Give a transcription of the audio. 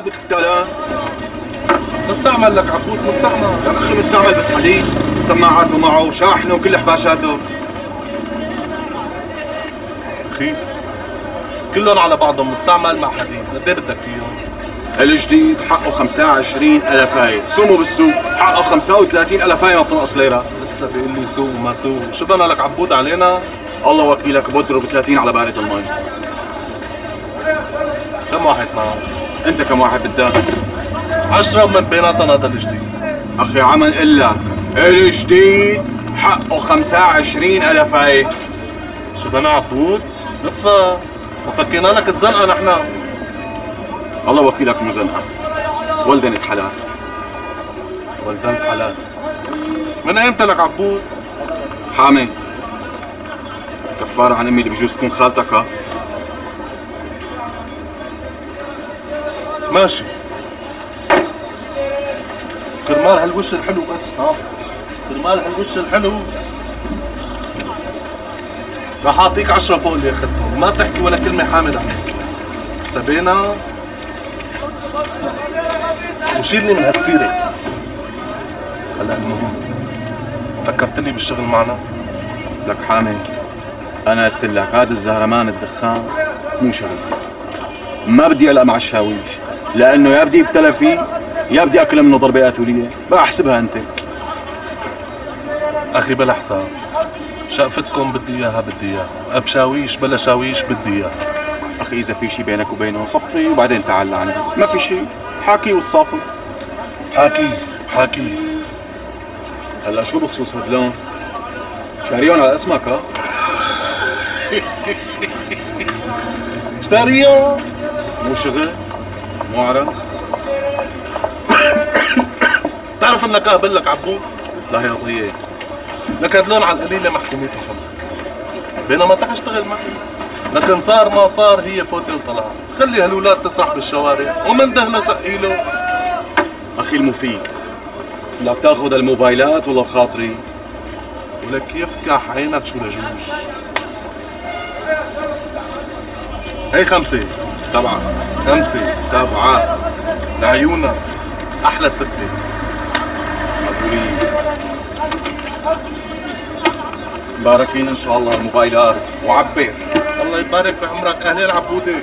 ب 3000 مستعمل لك عبود مستعمل. يا أخي مستعمل بس حديث. سماعاته معه شاحنه وكل حباشاته أخي كلهم على بعضهم مستعمل مع حديث. قد إيه بدك فيهم؟ الجديد حقه 25 ألفاية سمو بالسوق. حقه 35 ألفاية ما بتنقص ليرة. لسه بيقول لي سوق وما سوق شو بدنا لك عبود علينا؟ الله وكيلك بضرب 30 على بارد المي. كم واحد معه؟ انت كم واحد بدك عشرة ومن بيناتنا هذا الجديد. أخي عم نقول لك الجديد. حقه 25 ألفاية شو بدنا عبود؟ لفة وفكينا لك الزنقة نحن. الله وكيلك مزنقة. ولدنة حلال. ولدان حلال. من ايمتى لك عبود؟ حامي. كفارة عن أمي اللي بجوز تكون خالتك ها؟ ماشي. كرمال هالوش الحلو بس ها؟ كرمال هالوش الحلو. رح أعطيك عشرة فوق اللي اخذتهم ما تحكي ولا كلمة حامد عليك استبينا. وشيلني من هالسيرة. هلا المهم. فكرتني بالشغل معنا. لك حامي. أنا قلت لك هذا الزهرمان الدخان مو شغلتي. ما بدي اقلق مع الشاويش لأنه يا بدي ابتلى فيه يا بدي اكل منه ضربه اتوليه بقى أحسبها أنت. أخي بلا حساب شقفتكم بدي إياها بدي إياها. بشاويش بلا شاويش بدي إياها. أخي إذا في شي بينك وبينه صفي وبعدين تعال لعندي. ما في شي. حاكي والصافي. حاكي حاكي. هلأ شو بخصوص هاد اللون شاريون على اسمك ها؟ اشتريهم مو شغل؟ مو عرق بتعرف انك اهبل لك عبود لا يا طيه لك هاد لون على القليله محكوميته خمس سنين بينما تعال اشتغل معي. لكن صار ما صار هي فوتة وطلعت خلي هالولاد تسرح بالشوارع. ومن دهله سقيله أخي المفيد لا بتأخذ الموبايلات ولا بخاطري. ولك يفكح عينك شو لجوج. هي خمسة سبعة. خمسة سبعة لعيونك أحلى ستة. مقبولين مباركين إن شاء الله الموبايلات وعبر الله يبارك بعمرك أهلين عبودة